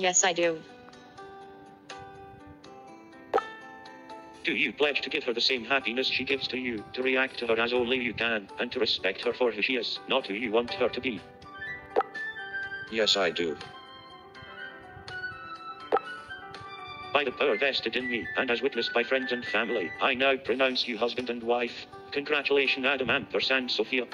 Yes, I do. Do you pledge to give her the same happiness she gives to you, to react to her as only you can, and to respect her for who she is, not who you want her to be? Yes, I do. By the power vested in me, and as witnessed by friends and family, I now pronounce you husband and wife. Congratulations, Adam ampersand Sofia.